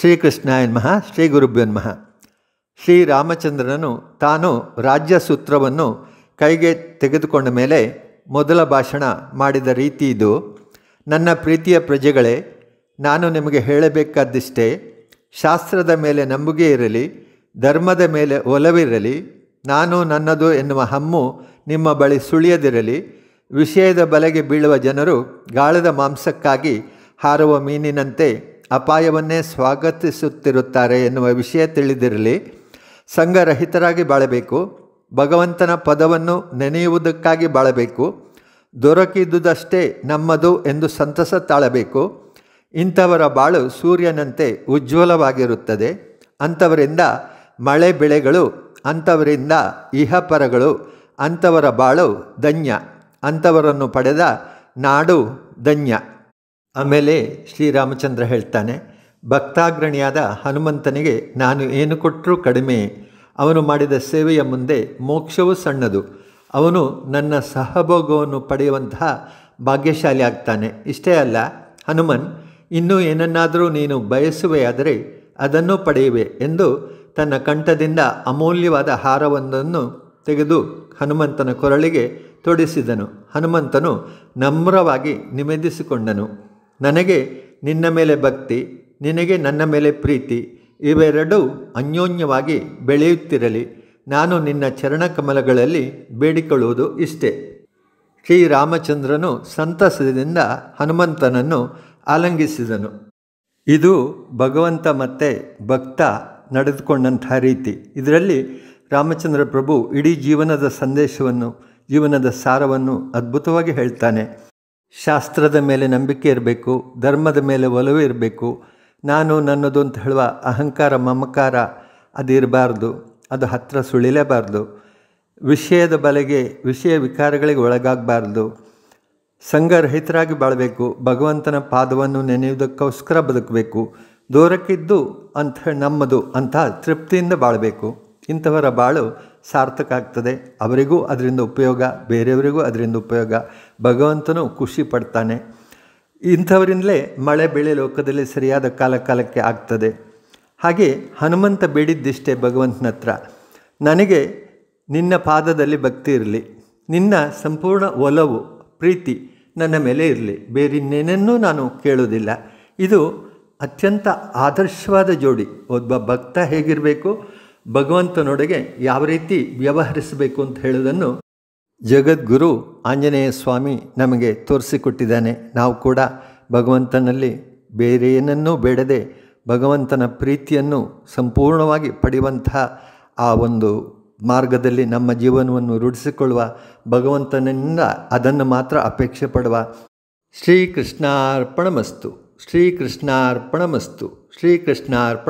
ಶ್ರೀಕೃಷ್ಣಾಯ ನಮಃ ಶ್ರೀ ಗುರುಭ್ಯನ್ಮಃ ಶ್ರೀ ಶ್ರೀರಾಮಚಂದ್ರನು ತಾನು ರಾಜ್ಯ ಸೂತ್ರವನ್ನು ಕೈಗೆ ತೆಗೆದುಕೊಂಡ ಮೇಲೆ ಮೊದಲ ಭಾಷಣ ಮಾಡಿದ ರೀತಿ ಇದು. ನನ್ನ ಪ್ರೀತಿಯ ಪ್ರಜೆಗಳೇ, ನಾನು ನಿಮಗೆ ಹೇಳಬೇಕಾದಿಷ್ಟೇ ಶಾಸ್ತ್ರದ ಮೇಲೆ ನಂಬಿಕೆ ಇರಲಿ, ಧರ್ಮದ ಮೇಲೆ ಒಲವಿರಲಿ, ನಾನು ನನ್ನದು ಎನ್ನುವ ಹಮ್ಮು ನಿಮ್ಮ ಬಳಿ ಸುಳಿಯದಿರಲಿ, ವಿಷಯದ ಬಲೆಗೆ ಬೀಳುವ ಜನರು ಗಾಳದ ಮಾಂಸಕ್ಕಾಗಿ ಹಾರುವ ಮೀನಿನಂತೆ ಅಪಾಯವನ್ನೇ ಸ್ವಾಗತಿಸುತ್ತಿರುತ್ತಾರೆ ಎನ್ನುವ ವಿಷಯ ತಿಳಿದಿರಲಿ. ಸಂಘರಹಿತರಾಗಿ ಬಾಳಬೇಕು. ಭಗವಂತನ ಪದವನ್ನು ನೆನೆಯುವುದಕ್ಕಾಗಿ ಬಾಳಬೇಕು. ದೊರಕಿದುದಷ್ಟೇ ನಮ್ಮದು ಎಂದು ಸಂತಸ ತಾಳಬೇಕು. ಇಂಥವರ ಬಾಳು ಸೂರ್ಯನಂತೆ ಉಜ್ವಲವಾಗಿರುತ್ತದೆ. ಅಂಥವರಿಂದ ಮಳೆ ಬೆಳೆಗಳು, ಅಂಥವರಿಂದ ಇಹಪರಗಳು, ಅಂಥವರ ಬಾಳು ಧನ್ಯ. ಅಂಥವರನ್ನು ಪಡೆದ ನಾಡು ಧನ್ಯ. ಆಮೇಲೆ ಶ್ರೀರಾಮಚಂದ್ರ ಹೇಳ್ತಾನೆ, ಭಕ್ತಾಗ್ರಣಿಯಾದ ಹನುಮಂತನಿಗೆ ನಾನು ಏನು ಕೊಟ್ಟರೂ ಕಡಿಮೆ. ಅವನು ಮಾಡಿದ ಸೇವೆಯ ಮುಂದೆ ಮೋಕ್ಷವು ಸಣ್ಣದು. ಅವನು ನನ್ನ ಸಹಭೋಗವನ್ನು ಪಡೆಯುವಂತಹ ಭಾಗ್ಯಶಾಲಿ ಆಗ್ತಾನೆ. ಇಷ್ಟೇ ಅಲ್ಲ, ಹನುಮನ್, ಇನ್ನೂ ಏನನ್ನಾದರೂ ನೀನು ಬಯಸುವೆಯಾದರೆ ಅದನ್ನು ಪಡೆಯುವೆ ಎಂದು ತನ್ನ ಕಂಠದಿಂದ ಅಮೂಲ್ಯವಾದ ಹಾರವೊಂದನ್ನು ತೆಗೆದು ಹನುಮಂತನ ಕೊರಳಿಗೆ ತೊಡಿಸಿದನು. ಹನುಮಂತನು ನಮ್ರವಾಗಿ ನಿವೇದಿಸಿಕೊಂಡನು. ನನಗೆ ನಿನ್ನ ಮೇಲೆ ಭಕ್ತಿ, ನಿನಗೆ ನನ್ನ ಮೇಲೆ ಪ್ರೀತಿ, ಇವೆರಡೂ ಅನ್ಯೋನ್ಯವಾಗಿ ಬೆಳೆಯುತ್ತಿರಲಿ. ನಾನು ನಿನ್ನ ಚರಣಕಮಲಗಳಲ್ಲಿ ಬೇಡಿಕೊಳ್ಳುವುದು ಇಷ್ಟೇ. ಶ್ರೀರಾಮಚಂದ್ರನು ಸಂತಸದಿಂದ ಹನುಮಂತನನ್ನು ಆಲಂಗಿಸಿದನು. ಇದು ಭಗವಂತ ಮತ್ತು ಭಕ್ತ ನಡೆದುಕೊಂಡಂತಹ ರೀತಿ. ಇದರಲ್ಲಿ ರಾಮಚಂದ್ರ ಪ್ರಭು ಇಡೀ ಜೀವನದ ಸಂದೇಶವನ್ನು, ಜೀವನದ ಸಾರವನ್ನು ಅದ್ಭುತವಾಗಿ ಹೇಳ್ತಾನೆ. ಶಾಸ್ತ್ರದ ಮೇಲೆ ನಂಬಿಕೆ ಇರಬೇಕು, ಧರ್ಮದ ಮೇಲೆ ಒಲವು ಇರಬೇಕು. ನಾನು ನನ್ನದು ಅಂತ ಹೇಳುವ ಅಹಂಕಾರ, ಮಮಕಾರ, ಅದು ಇರಬಾರ್ದು, ಅದು ಹತ್ತಿರ ಸುಳಿಲೇಬಾರ್ದು. ವಿಷಯದ ಬಲೆಗೆ, ವಿಷಯ ವಿಕಾರಗಳಿಗೆ ಒಳಗಾಗಬಾರ್ದು. ಸಂಘರಹಿತರಾಗಿ ಬಾಳಬೇಕು, ಭಗವಂತನ ಪಾದವನ್ನು ನೆನೆಯುವುದಕ್ಕೋಸ್ಕರ ಬದುಕಬೇಕು. ದೂರಕ್ಕಿದ್ದು ಅಂತ ನಮ್ಮದು ಅಂತ ತೃಪ್ತಿಯಿಂದ ಬಾಳಬೇಕು. ಇಂಥವರ ಬಾಳು ಸಾರ್ಥಕ ಆಗ್ತದೆ. ಅವರಿಗೂ ಅದರಿಂದ ಉಪಯೋಗ, ಬೇರೆಯವರಿಗೂ ಅದರಿಂದ ಉಪಯೋಗ. ಭಗವಂತನು ಖುಷಿ ಪಡ್ತಾನೆ. ಇಂಥವರಿಂದಲೇ ಮಳೆ ಬೆಳೆ ಲೋಕದಲ್ಲಿ ಸರಿಯಾದ ಕಾಲ ಕಾಲಕ್ಕೆ ಆಗ್ತದೆ. ಹಾಗೆ ಹನುಮಂತ ಬೇಡಿದ್ದಿಷ್ಟೇ ಭಗವಂತನ ಹತ್ರ. ನನಗೆ ನಿನ್ನ ಪಾದದಲ್ಲಿ ಭಕ್ತಿ ಇರಲಿ. ನಿನ್ನ ಸಂಪೂರ್ಣ ಒಲವು, ಪ್ರೀತಿ ನನ್ನ ಮೇಲೆ ಇರಲಿ. ಬೇರಿನ್ನೇನನ್ನೂ ನಾನು ಕೇಳೋದಿಲ್ಲ ಇದು ಅತ್ಯಂತ ಆದರ್ಶವಾದ ಜೋಡಿ. ಒಬ್ಬ ಭಕ್ತ ಹೇಗಿರಬೇಕು? ಭಗವಂತನೊಳಗೆ ಯಾವ ರೀತಿ ವ್ಯವಹರಿಸಬೇಕು ಅಂತ ಹೇಳೋದನ್ನು ಜಗದ್ಗುರು ಆಂಜನೇಯ ಸ್ವಾಮಿ ನಮಗೆ ತೋರಿಸಿಕೊಟ್ಟಿದ್ದಾನೆ. ನಾವು ಕೂಡ ಭಗವಂತನಲ್ಲಿ ಬೇರೆ ಏನನ್ನೂ ಬೇಡದೆ ಭಗವಂತನ ಪ್ರೀತಿಯನ್ನು ಸಂಪೂರ್ಣವಾಗಿ ಪಡೆಯುವಂತಹ ಆ ಒಂದು ಮಾರ್ಗದಲ್ಲಿ ನಮ್ಮ ಜೀವನವನ್ನು ರೂಢಿಸಿಕೊಳ್ಳುವ, ಭಗವಂತನಿಂದ ಅದನ್ನು ಮಾತ್ರ ಅಪೇಕ್ಷೆ ಪಡುವ ಶ್ರೀಕೃಷ್ಣಾರ್ಪಣಮಸ್ತು ಶ್ರೀಕೃಷ್ಣಾರ್ಪಣಮಸ್ತು ಶ್ರೀಕೃಷ್ಣಾರ್ಪಣ